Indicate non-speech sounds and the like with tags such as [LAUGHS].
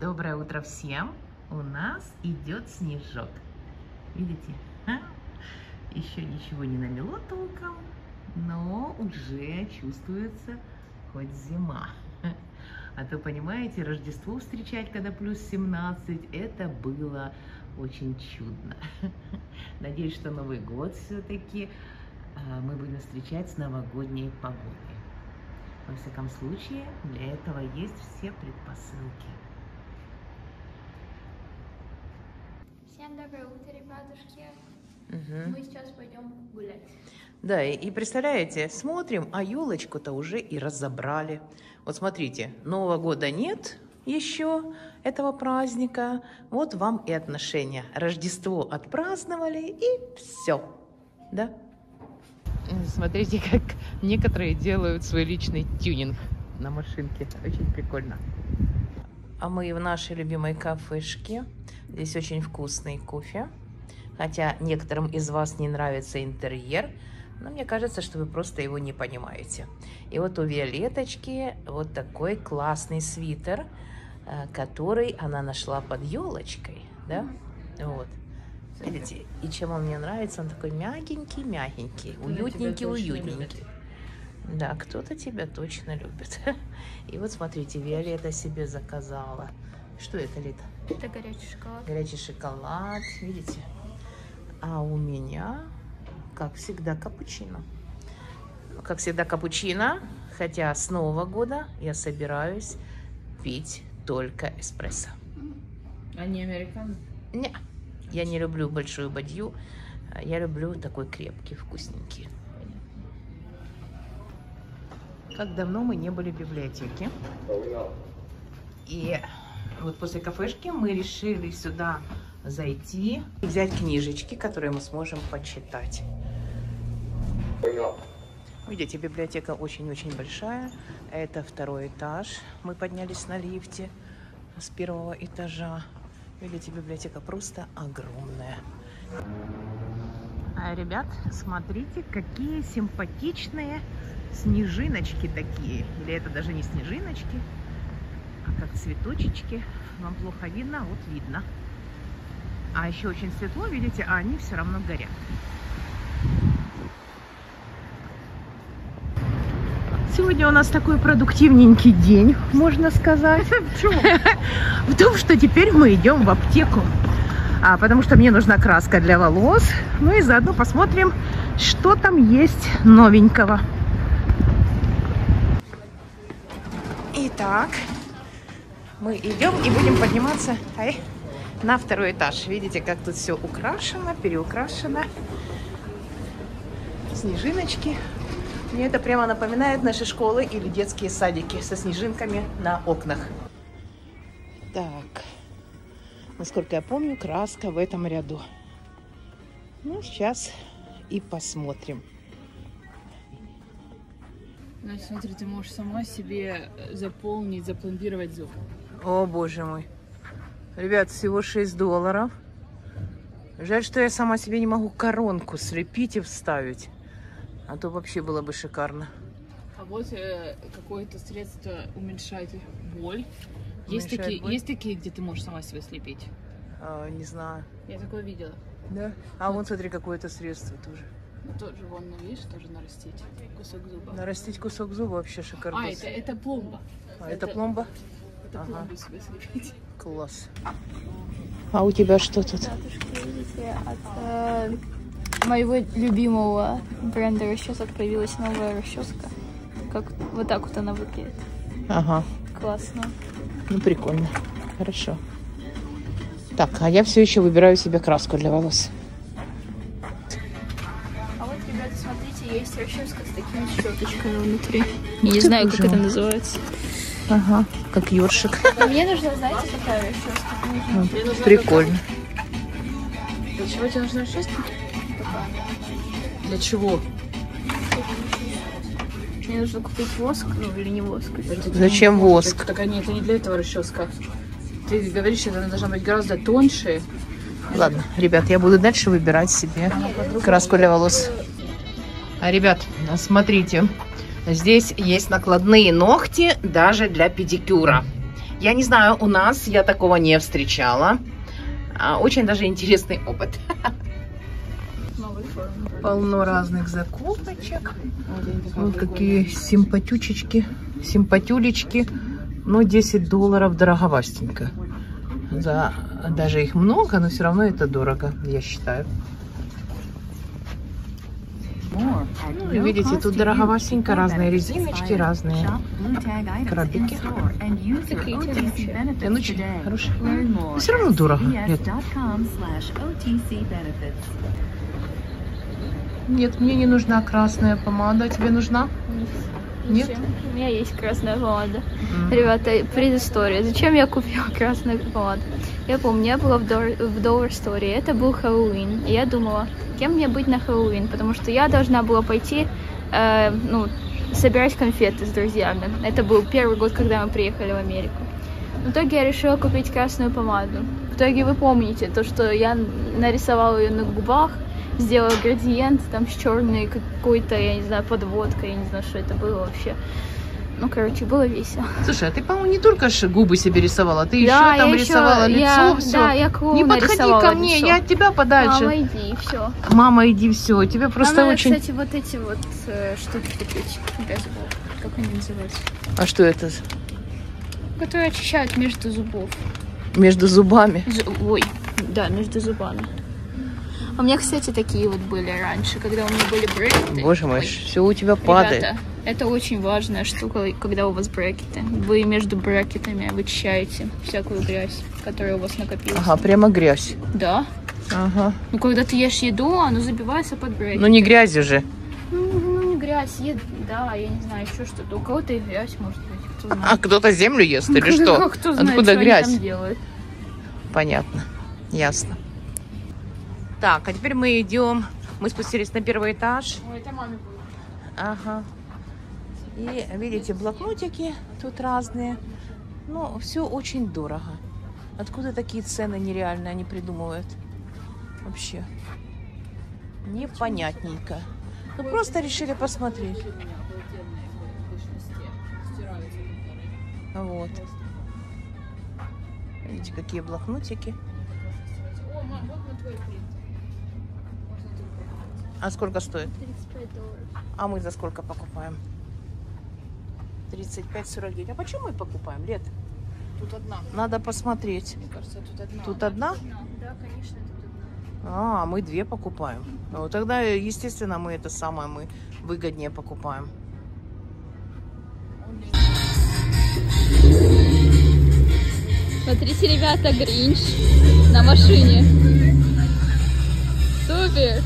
Доброе утро всем! У нас идет снежок. Видите? А? Еще ничего не намело толком, но уже чувствуется хоть зима. А то, понимаете, Рождество встречать, когда плюс 17, это было очень чудно. Надеюсь, что Новый год все-таки а, мы будем встречать с новогодней погодой. Во всяком случае, для этого есть все предпосылки. Всем доброе утро, ребятушки. Мгм. Мы сейчас пойдем гулять. Да, и, и представляете, смотрим, а елочку-то уже и разобрали. Вот смотрите, Нового года нет еще этого праздника. Вот вам и отношения. Рождество отпраздновали и все. Да? Смотрите, как некоторые делают свой личный тюнинг на машинке. Очень прикольно. А мы в нашей любимой кафешке. Здесь очень вкусный кофе. Хотя некоторым из вас не нравится интерьер, но мне кажется, что вы просто его не понимаете. И вот у Виолеточки вот такой классный свитер, э, который она нашла под елочкой, да? Вот. Видите, и чем он мне нравится, он такой мягенький, мягенький, Да, кто-то тебя точно любит. [LAUGHS] И вот смотрите, Виолетта себе заказала. Что это, Лита? Это горячий шоколад. Горячий шоколад, видите? А у меня, как всегда, капучино. Как всегда, капучино, хотя с Нового года я собираюсь пить только эспрессо. А не американо? Не, я не люблю большую бадью, я люблю такой крепкий, вкусненький. Как давно мы не были в библиотеке. И вот после кафешки мы решили сюда зайти и взять книжечки, которые мы сможем почитать. Видите, библиотека очень-очень большая. Это второй этаж. Мы поднялись на лифте с первого этажа. Видите, библиотека просто огромная. А, ребят, смотрите, какие симпатичные снежиночки такие. Или это даже не снежиночки, а как цветочечки. Вам плохо видно, вот видно. А еще очень светло, видите, а они все равно горят. Сегодня у нас такой продуктивненький день, можно сказать. [LAUGHS] В чем? [LAUGHS] В том, что теперь мы идем в аптеку. А, потому что мне нужна краска для волос. Ну и заодно посмотрим, что там есть новенького. Итак, мы идем и будем подниматься ай, на второй этаж. Видите, как тут все украшено, переукрашено. Снежиночки. Мне это прямо напоминает наши школы или детские садики со снежинками на окнах. Так, насколько я помню, краска в этом ряду. Ну, сейчас и посмотрим. Значит, смотри, ты можешь сама себе заполнить, запломбировать зуб. О, боже мой. Ребят, всего 6 долларов. Жаль, что я сама себе не могу коронку слепить и вставить. А то вообще было бы шикарно. А вот э, какое-то средство уменьшать боль. Есть такие, боль? есть такие, где ты можешь сама себе слепить. А, не знаю. Я такое видела. Да? А вон, смотри, какое-то средство тоже. Ну, тоже вон, ну, видишь, тоже нарастить кусок зуба. Нарастить кусок зуба вообще шикарно. А, это, это пломба. А, это пломба? Это Ага. пломбу себе слепить. Класс. А у тебя что тут? Видите, от э, моего любимого бренда расчесок появилась новая расческа. Как вот так вот она выглядит. Ага. Классно. Ну, прикольно. Хорошо. Так, а я все еще выбираю себе краску для волос. А вот, ребята, смотрите, есть расческа с такими щеточками внутри. Я не знаю, как это называется. Ага, как ёршик. Но мне нужна, знаете, такая расческа. Нужна Прикольно. Для чего тебе нужна шерсть? Для чего? Мне нужно купить воск, ну или не воск. Зачем воск? Так нет, это не для этого расческа. Ты говоришь, что она должна быть гораздо тоньше. Ладно, ребят, я буду дальше выбирать себе краску для волос. А, ребят, смотрите, здесь есть накладные ногти даже для педикюра. Я не знаю, у нас я такого не встречала. А, Очень даже интересный опыт. [LAUGHS] Полно разных закупочек. Вот какие симпатючечки, симпатюлечки. Но 10 долларов дороговастенько. За, даже их много, но все равно это дорого, я считаю. Ну, и видите, тут дороговастенько, разные резиночки, разные крабики. Тянучие. Тянучие, хорошие. Но все равно дорого. Нет. Нет, мне не нужна красная помада. Тебе нужна? Нет? У меня есть красная помада. М. Ребята, предыстория. Зачем я купила [LAUGHS] красную помаду? Я помню, я была в, Dollar Store, это был Хэллоуин. И я думала, кем мне быть на Хэллоуин? Потому что я должна была пойти, э, ну, собирать конфеты с друзьями. Это был первый год, когда мы приехали в Америку. В итоге я решила купить красную помаду. В итоге вы помните то, что я нарисовала ее на губах, сделала градиент там с черной какой-то, я не знаю, подводкой, я не знаю, что это было вообще. Ну, короче, было весело. Слушай, а ты, по-моему, не только губы себе рисовала, ты Да, еще там еще- рисовала лицо, я- все. да, я не подходи ко мне, лицо. я от тебя подальше. Мама, иди, все. Мама, иди все, тебе просто Надо, очень... кстати, вот эти вот э, штуки. Я забыла, как они называются. А что это? Которые очищают между зубов. Между зубами. Зу- Ой, да, между зубами. У меня, кстати, такие вот были раньше, когда у меня были брекеты. Боже мой, Ой, все у тебя падает. Ребята, это очень важная штука, когда у вас брекеты. Вы между брекетами вычищаете всякую грязь, которая у вас накопилась. Ага, прямо грязь. Да. Ага. Ну, когда ты ешь еду, оно забивается под брекет. Ну не грязь уже. Ну, ну, не грязь, еда, да, я не знаю, еще что-то. У кого-то и грязь, может быть, кто знает. А кто-то землю ест или [LAUGHS] что? Кто знает, Откуда что грязь? там делают. Понятно. Ясно. Так, а теперь мы идем. Мы спустились на первый этаж. Ой, это маме будет. Ага. И видите, блокнотики тут разные. Но все очень дорого. Откуда такие цены нереальные они придумывают? Вообще. Непонятненько. Ну просто решили посмотреть. Вот. Видите, какие блокнотики. А сколько стоит? 35 долларов. А мы за сколько покупаем? 35-49. А почему мы покупаем, Лет? Тут одна. Надо посмотреть. Мне кажется, тут одна. Тут одна? Да, конечно, тут. А, мы две покупаем. Ну, тогда, естественно, мы это самое, мы выгоднее покупаем. Смотрите, ребята, Гринч на машине. Супер!